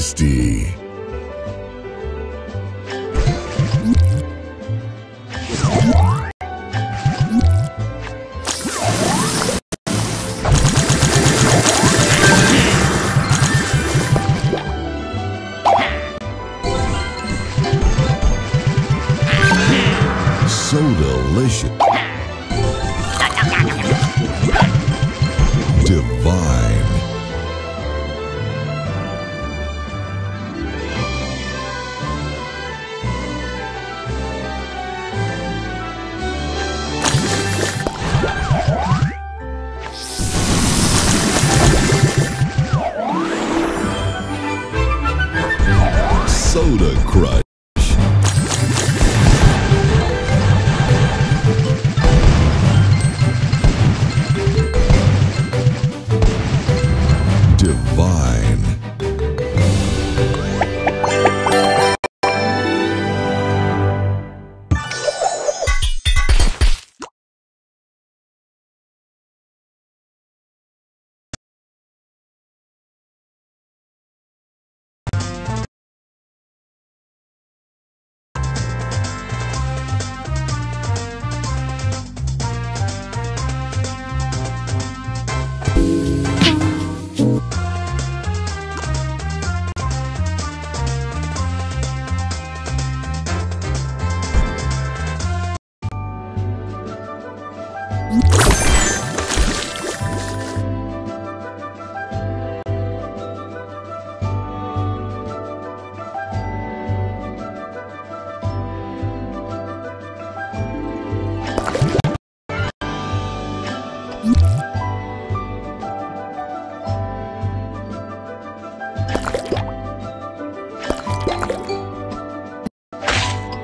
Tasty.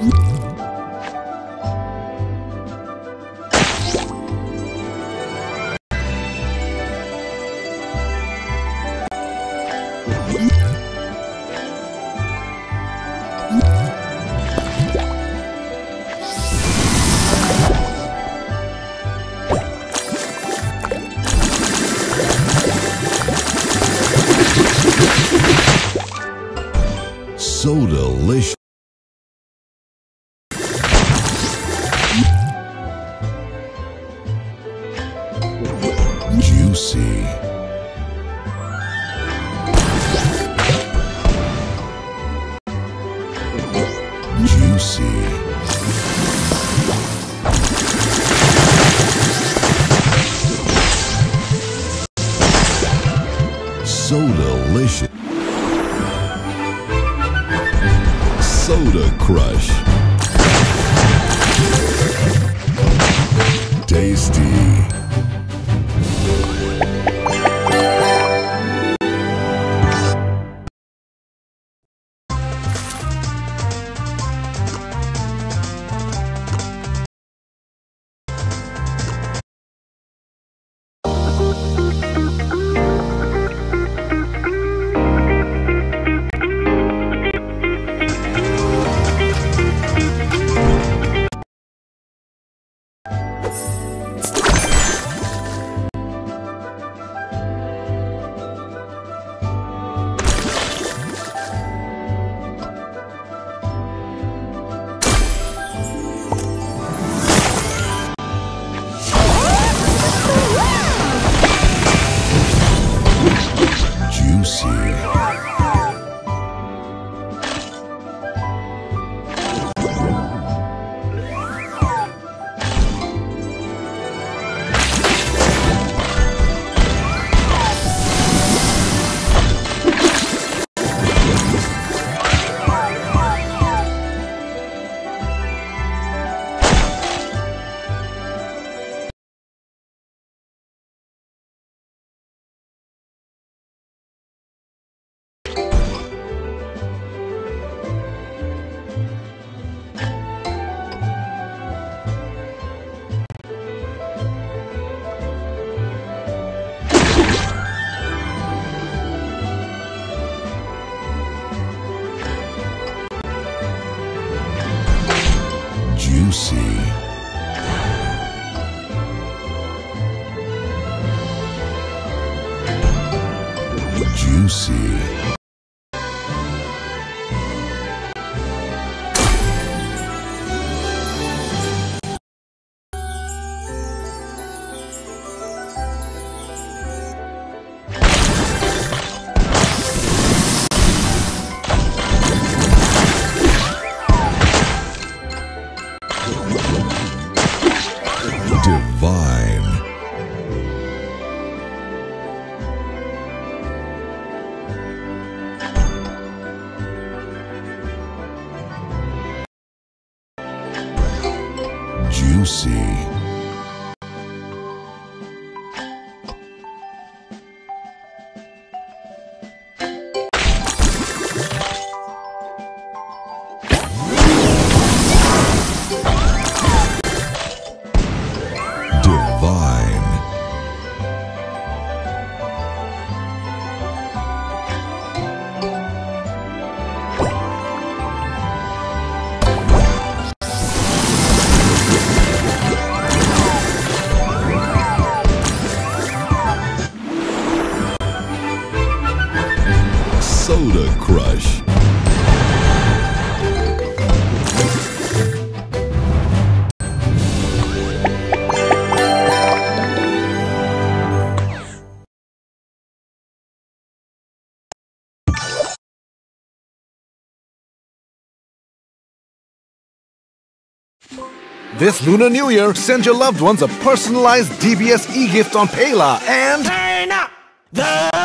So Juicy. Juicy. So delicious. Soda Crush. Soda Crush. This Lunar New Year, send your loved ones a personalized DBS e-gift on PayLah and Turn up the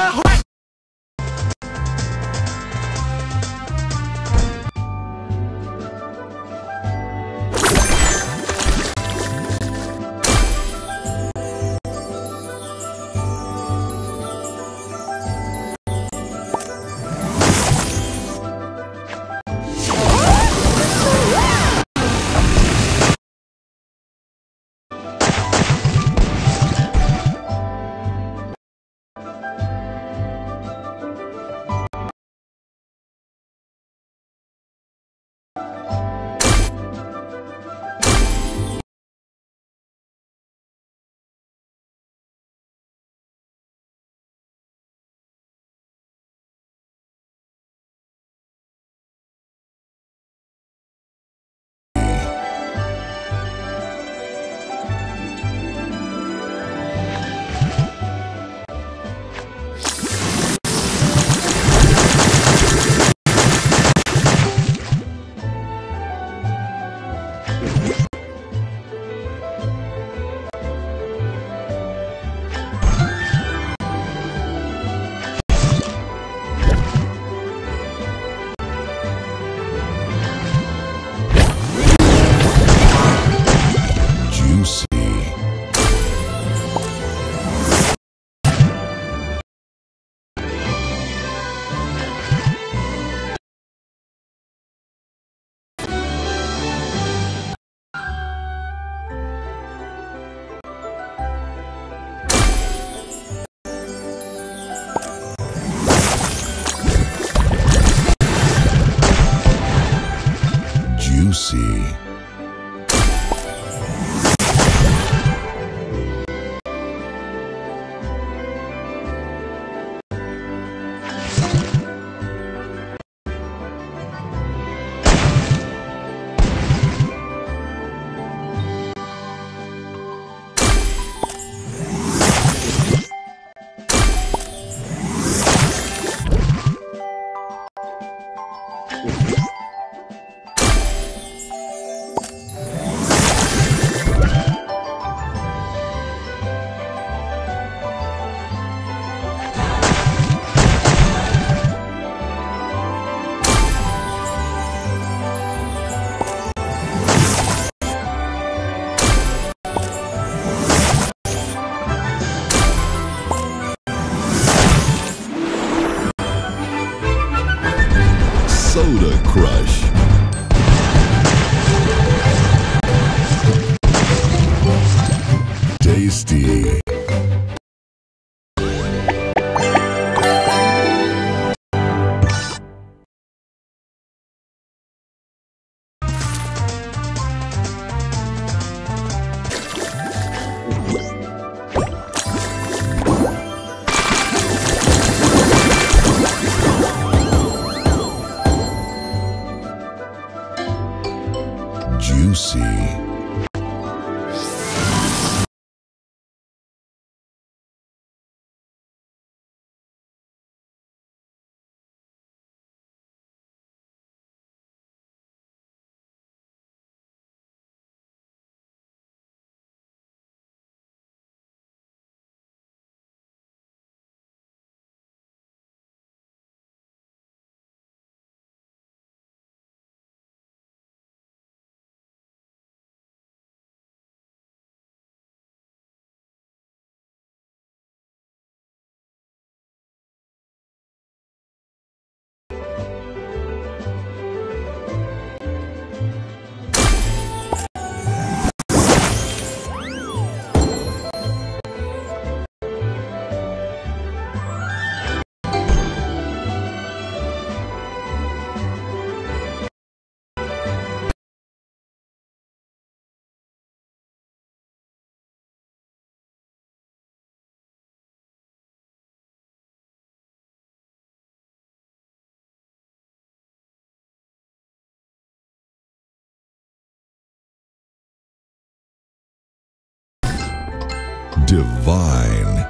Divine.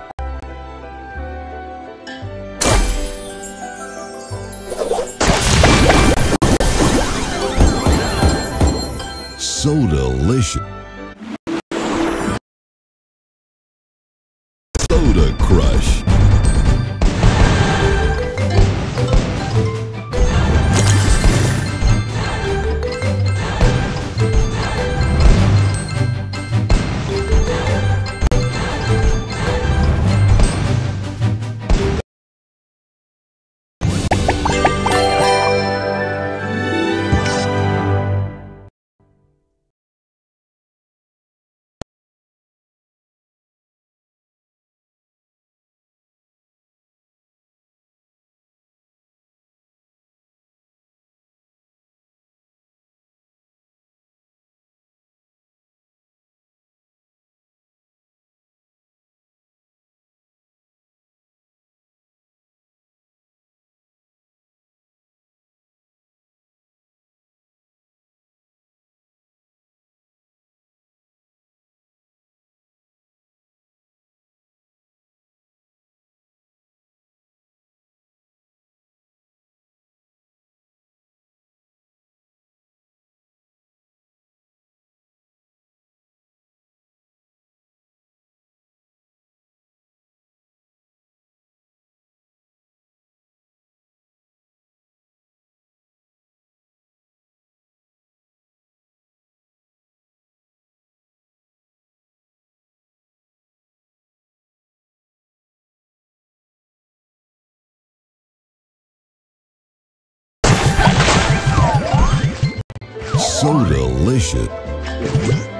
So delicious. Soda Crush. So delicious.